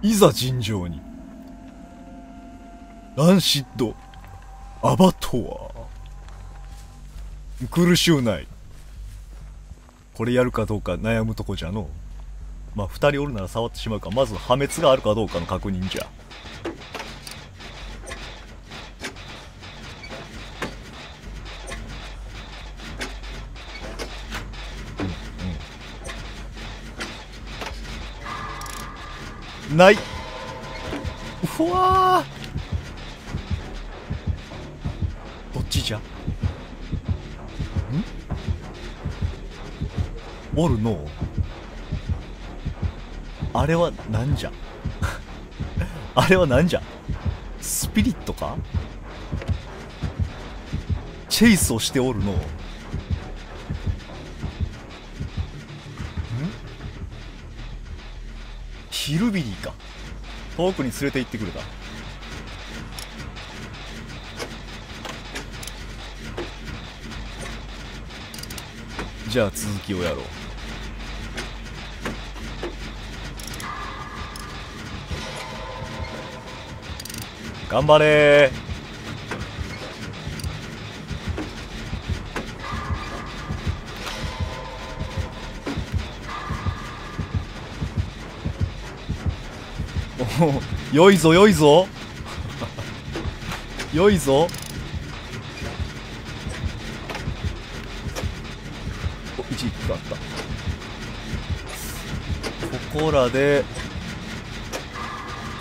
いざ尋常に。ランシッドアバトア。苦しゅうない。これやるかどうか悩むとこじゃの。まあ二人おるなら触ってしまうか。まず破滅があるかどうかの確認じゃ。ない。うわー。どっちじゃ？ん？おるの？あれはなんじゃ？あれはなんじゃ？スピリットか？チェイスをしておるの？んヒルビリーか遠くに連れて行ってくれた。じゃあ続きをやろう。頑張れお良いぞ良いぞ。良 いぞ。お一撃があった。ここらで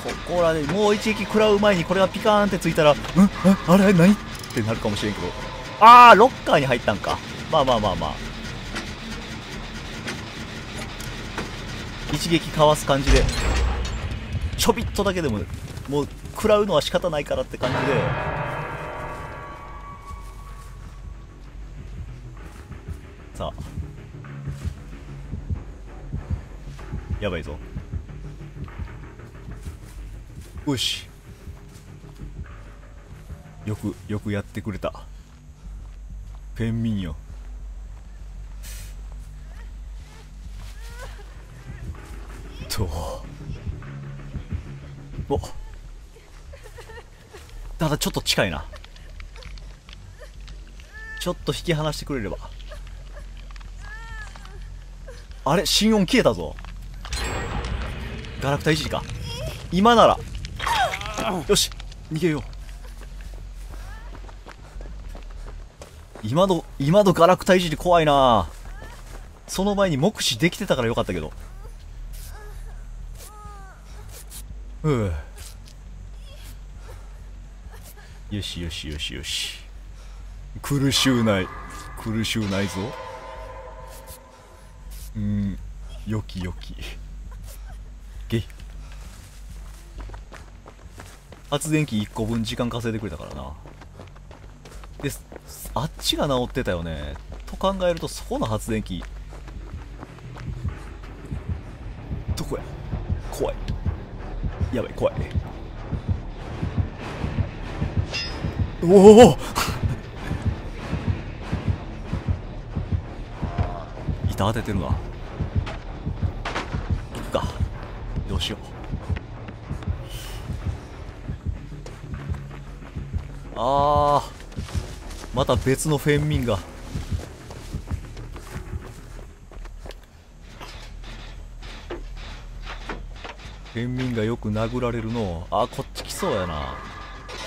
ここらでもう一撃食らう前にこれがピカーンってついたらうん？ああれ？何？ってなるかもしれんけど。ああロッカーに入ったんか。まあまあまあまあ。一撃かわす感じで。ちょびっとだけでももう食らうのは仕方ないからって感じで。さあ。やばいぞ。よし。よくよくやってくれた。ペンミニオン。お。ただちょっと近いな。ちょっと引き離してくれれば。あれ心音消えたぞ。ガラクタ一時か今なら。よし逃げよう。今の今のガラクタいじり怖いな。その前に目視できてたからよかったけど。よしよしよしよし。苦しゅうない苦しゅうないぞ。うんよきよき。ゲイ。発電機1個分時間稼いでくれたからな。であっちが治ってたよね。と考えるとそこの発電機やばい怖い。おお。板当ててるな行くか。どうしよう。あー。また別のフェンミンがフェンミンがよく殴られるのあこっち来そうやな。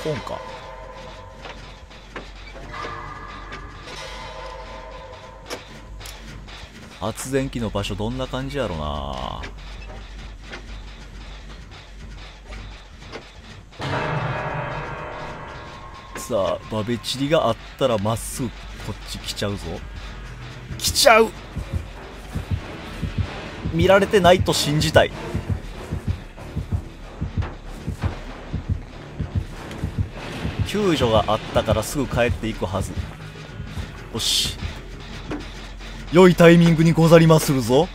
本か。発電機の場所どんな感じやろな。さあバベチリがあったらまっすぐこっち来ちゃうぞ。来ちゃう。見られてないと信じたい。救助があったからすぐ帰っていくはず。よし。良いタイミングにござりまするぞ。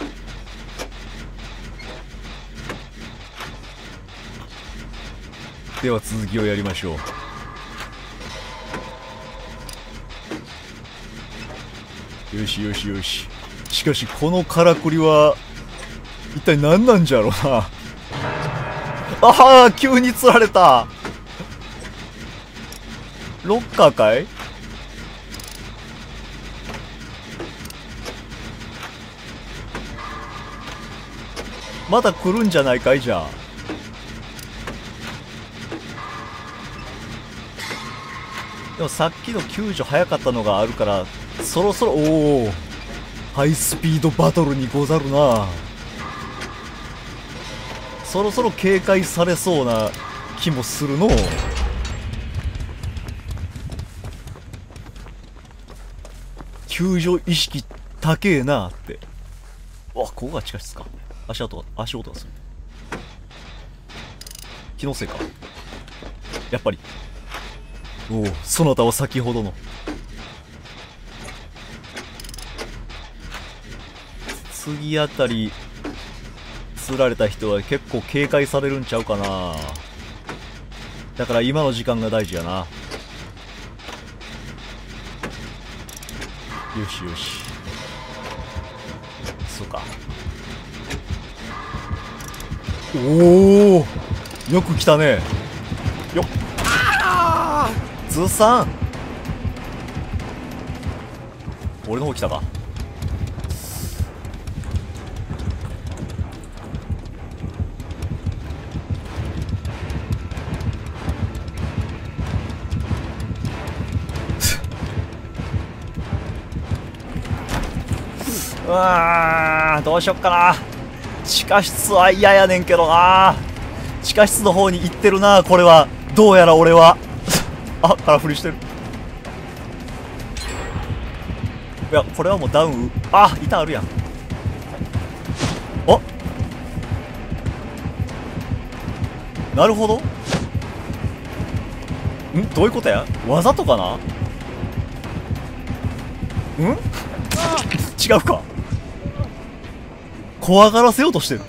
では続きをやりましょう。よしよしよし。しかしこのからくりは一体何なんじゃろうな。ああ急に釣られた。ロッカーかい？まだ来るんじゃないかいじゃあ。でもさっきの救助早かったのがあるからそろそろおおハイスピードバトルにござるな。そろそろ警戒されそうな気もするの。救助意識高えなって。わここが地下室か。足跡が足音がする。気のせいか。やっぱり。おおそなたは先ほどの。次あたり釣られた人は結構警戒されるんちゃうかな。だから今の時間が大事やな。よしよし。そうか。おおよく来たね。よっ。ずさん。俺の方来たか。うわどうしよっかな。地下室は嫌やねんけどな。地下室の方に行ってるなこれは。どうやら俺は。あ空振りしてる。いやこれはもうダウン？あ板あるやん。あなるほど。ん？どういうことや？わざとかな？ん？違うか。怖がらせようとしてる。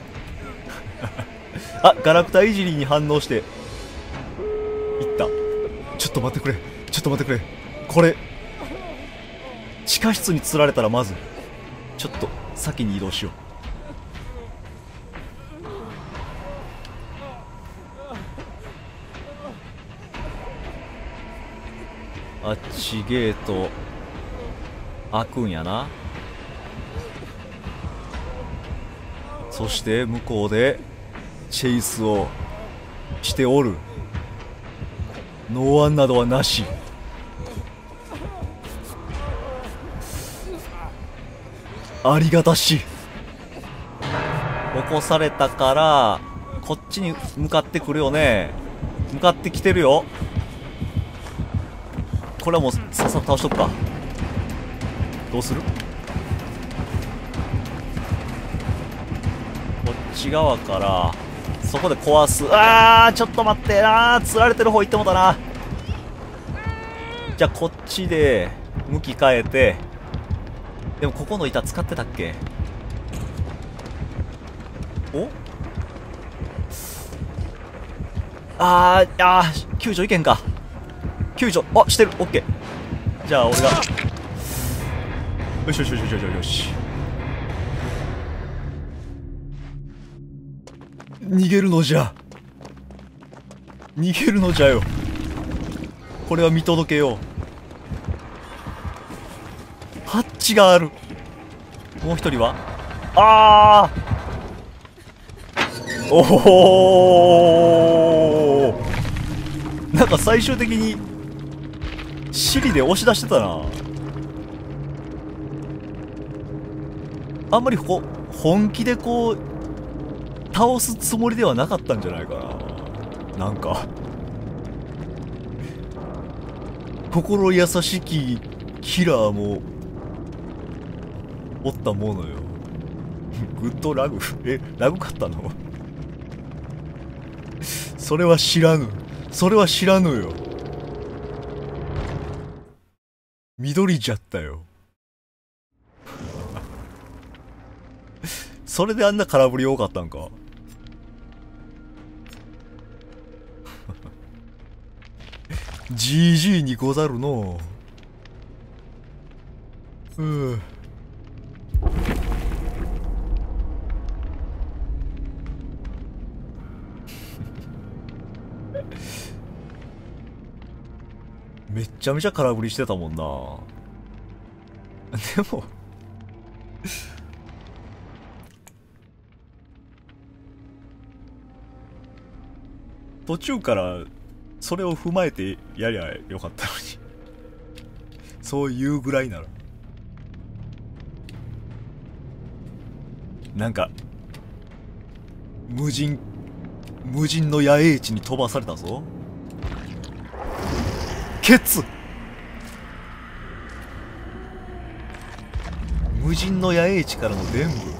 あガラクタいじりに反応して。いった。ちょっと待ってくれ。ちょっと待ってくれ。これ地下室に釣られたらまずちょっと先に移動しよう。あっちゲート。開くんやな。そして向こうでチェイスをしておる。ノーワンなどはなし。ありがたし。起こされたからこっちに向かってくるよね。向かってきてるよ。これはもうさっさと倒しとくか。どうする？こっち側からそこで壊す。あーちょっと待ってな。ー釣られてる方行ってもたな。じゃあこっちで向き変えて。でもここの板使ってたっけ？お？あーあー救助いけんか。救助。あしてる。オッケー。じゃあ俺がよしよしよしよしよし。逃げるのじゃ。逃げるのじゃよ。これは見届けよう。ハッチがある。もう一人は？ああおおなんか最終的に尻で押し出してたな。あんまりこう本気でこう倒すつもりではなかったんじゃないかな。なんか 心優しきキラーもおったものよ。グッドラグ？えラグかったの？それは知らぬ。それは知らぬよ。緑じゃったよ。それであんな空振り多かったんか。GG にござるの。うう。めっちゃめちゃ空振りしてたもんな。でも途中からそれを踏まえてやりゃよかったのに。そういうぐらいなら。なんか無人無人の野営地に飛ばされたぞ。ケツ。無人の野営地からの伝部。